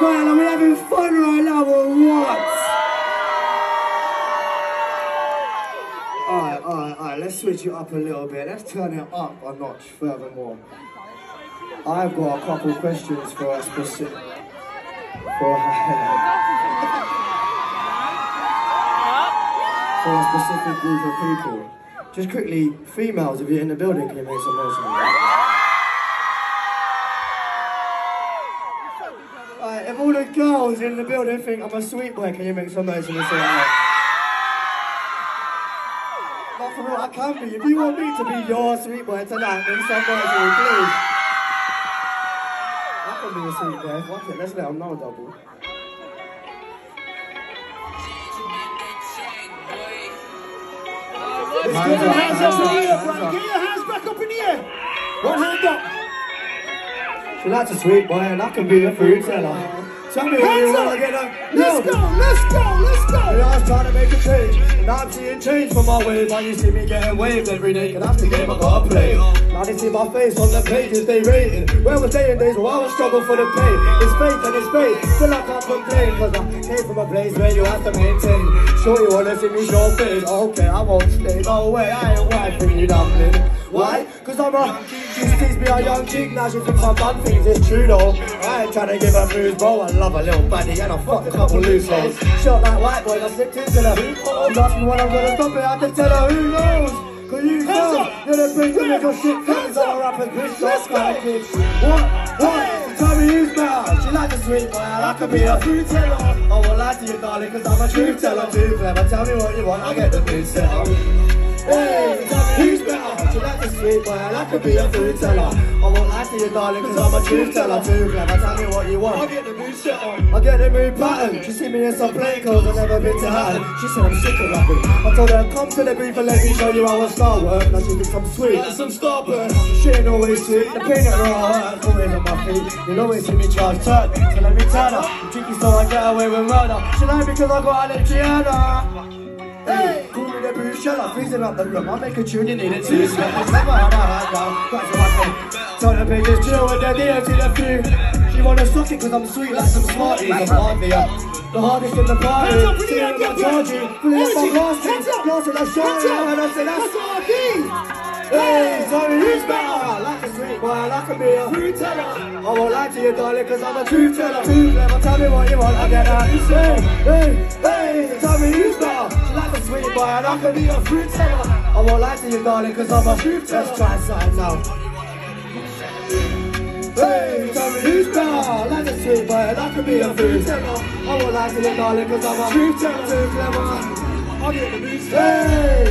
Well, are we having fun right now or what? Alright, alright, alright, let's switch it up a little bit. Let's turn it up a notch furthermore. I've got a couple questions for a specific... For for a specific group of people. Just quickly, females, if you're in the building, can you make some noise? for me? Alright, if all the girls in the building think I'm a sweet boy, can you make some noise in the same Not for real, I can be. If you want me to be your sweet boy tonight, make some noise for me, please. I can be a sweet boy. Watch it, let's let them know, double. Get your hands up in the air, bro. Get your hands back up in the air. One hand up. She likes a sweet boy and I can be a Fruitella. Tell me what you up. get up. Let's go, let's go, let's Yeah, go. I was trying to make a change, and I'm seeing change from my way. But you see me getting waved every day, cause that's the game I gotta play. Now they see my face on the pages they rating. Where was they in days where I was struggling for the pay? It's fake and it's fake, still I can't complain, cause I came from a place where you have to maintain. Sure you wanna see me show face, okay, I won't stay. No way, I ain't wiping you dumpling. Why? Cause I'm a, she sees me a young chick, now she thinks I've things, it's true though. I ain't trying to give her moves, bro, I love a little baddie and I fucked a couple loose hoes. Shot like white boy, I slipped into the hoop. Asked me when I'm gonna stop it, I can tell her who knows. Cause you know, you're the bring make your shit friends all rappers, bitch, that's kind of kids. What? What? Tell me who's better. She like a sweet boy, I can be a Fruitella. I won't lie to you, darling, cause I'm a truth teller. Too clever, tell me what you want, I'll get the food set. Hey, tell me who's better. Sweet and I can be a Fruitella. I won't lie to you, darling, cause I'm a truth teller. Too clever, tell me what you want. I'll get the mood set on. I get the mood pattern. She see me in some plain clothes, I've never been to Hatton. She said I'm sick of rapping. I told her, come to the booth and let me show you how I start work. Now she I'm sweet, like some star burn. She ain't always sweet, the pain that raw hurt. Always on my feet, you'll always see me charge turn. So let me turn her. I'm tricky so I get away with murder. She like me cause I got an Gianna. Hey, call me the booth sheller, freezing up the room. I make a tune, you need it too. It's never had a hard down. That's what I say. Tell the bitches chill with the DM to the few. She wanna suck it cause I'm sweet like some Smarties. I'm hard for ya. The hardest in the party. Up in See my get down. charging. Filling up my Energy. glass Hands tank. up. In the Hands shot. up. And I say that's That's our key. Hey, me who's better? A sweet boy, like a. Fruitella. I won't lie to you, darling, cause I'm a truth teller. Clever, tell me what you want, I get that. Hey, hey, hey, tell me who's better? Like a sweet boy, and I can be a Fruitella. I won't lie to you, darling, cause I'm a truth teller. Let's try something now. Hey, tell me who's better? Like a sweet boy, and I can be a Fruitella. I won't lie to you, darling, cause I'm a truth teller. Too clever. I'll get the boost. Hey,